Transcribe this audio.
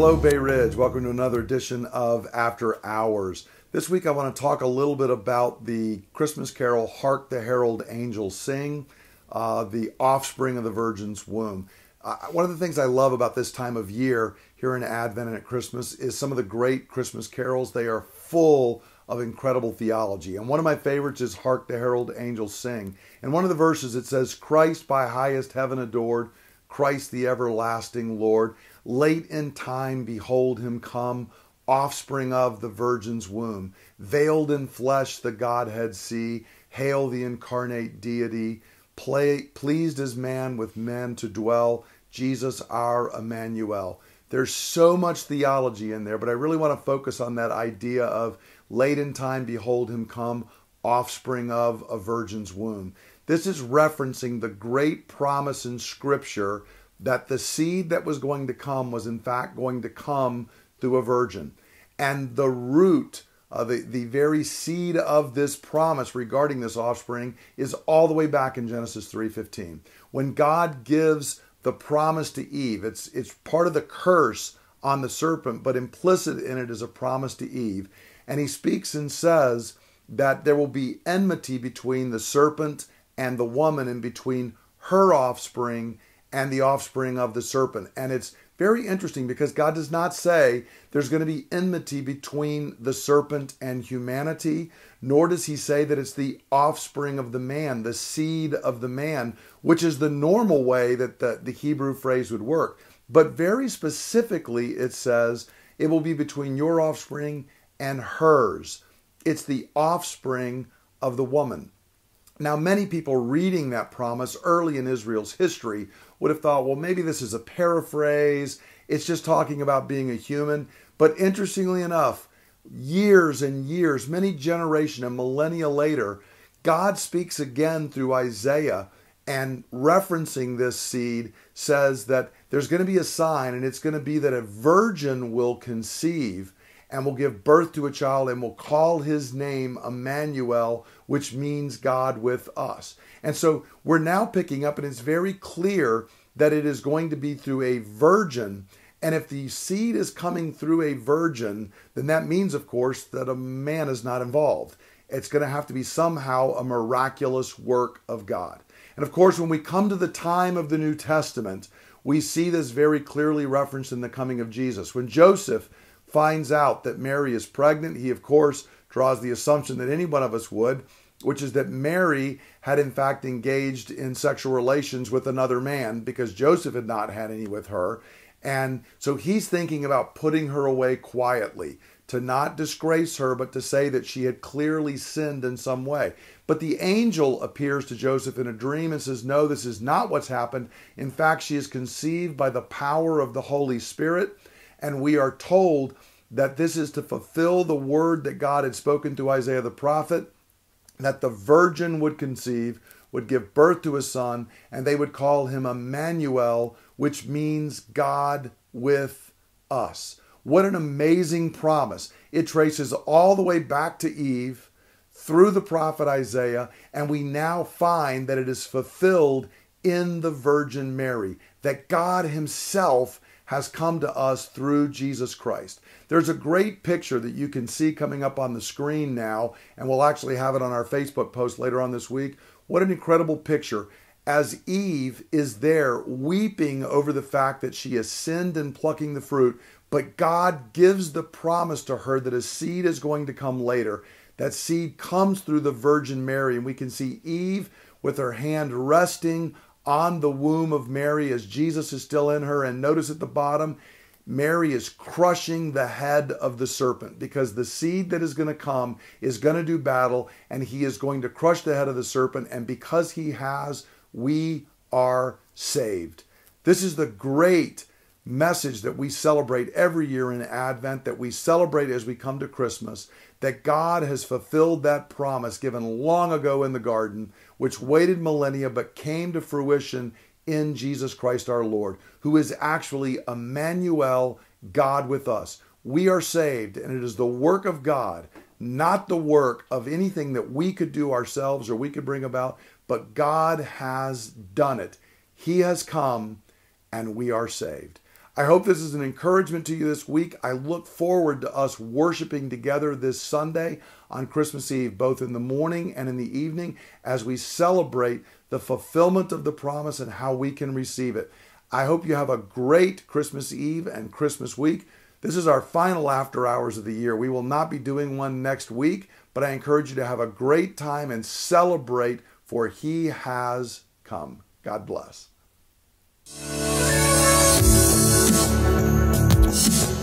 Hello, Bay Ridge. Welcome to another edition of After Hours. This week, I want to talk a little bit about the Christmas carol Hark the Herald Angels Sing, uh, the offspring of the Virgin's womb. Uh, one of the things I love about this time of year here in Advent and at Christmas is some of the great Christmas carols. They are full of incredible theology. And one of my favorites is Hark the Herald Angels Sing. And one of the verses it says, Christ by highest heaven adored, Christ the everlasting Lord. Late in time, behold him come, offspring of the Virgin's womb. Veiled in flesh, the Godhead see. Hail the incarnate deity. Play, pleased as man with men to dwell. Jesus our Emmanuel. There's so much theology in there, but I really want to focus on that idea of late in time, behold him come, offspring of a virgin's womb. This is referencing the great promise in Scripture that the seed that was going to come was in fact going to come through a virgin. And the root, uh, the, the very seed of this promise regarding this offspring is all the way back in Genesis 3.15. When God gives the promise to Eve, it's, it's part of the curse on the serpent, but implicit in it is a promise to Eve. And he speaks and says that there will be enmity between the serpent and the woman and between her offspring and the offspring of the serpent. And it's very interesting because God does not say there's going to be enmity between the serpent and humanity, nor does he say that it's the offspring of the man, the seed of the man, which is the normal way that the, the Hebrew phrase would work. But very specifically, it says it will be between your offspring and hers. It's the offspring of the woman. Now, many people reading that promise early in Israel's history would have thought, well, maybe this is a paraphrase. It's just talking about being a human. But interestingly enough, years and years, many generation and millennia later, God speaks again through Isaiah and referencing this seed says that there's going to be a sign and it's going to be that a virgin will conceive and will give birth to a child and will call his name Emmanuel, which means God with us. And so we're now picking up, and it's very clear that it is going to be through a virgin. And if the seed is coming through a virgin, then that means, of course, that a man is not involved. It's going to have to be somehow a miraculous work of God. And of course, when we come to the time of the New Testament, we see this very clearly referenced in the coming of Jesus. When Joseph finds out that Mary is pregnant, he, of course, draws the assumption that any one of us would, which is that Mary had in fact engaged in sexual relations with another man because Joseph had not had any with her. And so he's thinking about putting her away quietly, to not disgrace her, but to say that she had clearly sinned in some way. But the angel appears to Joseph in a dream and says, No, this is not what's happened. In fact, she is conceived by the power of the Holy Spirit and we are told that this is to fulfill the word that God had spoken to Isaiah the prophet that the virgin would conceive, would give birth to a son, and they would call him Emmanuel, which means God with us. What an amazing promise. It traces all the way back to Eve through the prophet Isaiah, and we now find that it is fulfilled in the Virgin Mary, that God Himself has come to us through Jesus Christ. There's a great picture that you can see coming up on the screen now, and we'll actually have it on our Facebook post later on this week. What an incredible picture. As Eve is there weeping over the fact that she has sinned in plucking the fruit, but God gives the promise to her that a seed is going to come later. That seed comes through the Virgin Mary, and we can see Eve with her hand resting on the womb of Mary as Jesus is still in her. And notice at the bottom, Mary is crushing the head of the serpent because the seed that is going to come is going to do battle and he is going to crush the head of the serpent. And because he has, we are saved. This is the great message that we celebrate every year in Advent, that we celebrate as we come to Christmas, that God has fulfilled that promise given long ago in the garden which waited millennia but came to fruition in Jesus Christ our Lord, who is actually Emmanuel, God with us. We are saved, and it is the work of God, not the work of anything that we could do ourselves or we could bring about, but God has done it. He has come, and we are saved. I hope this is an encouragement to you this week. I look forward to us worshiping together this Sunday on Christmas Eve, both in the morning and in the evening, as we celebrate the fulfillment of the promise and how we can receive it. I hope you have a great Christmas Eve and Christmas week. This is our final after hours of the year. We will not be doing one next week, but I encourage you to have a great time and celebrate, for He has come. God bless. Thank you.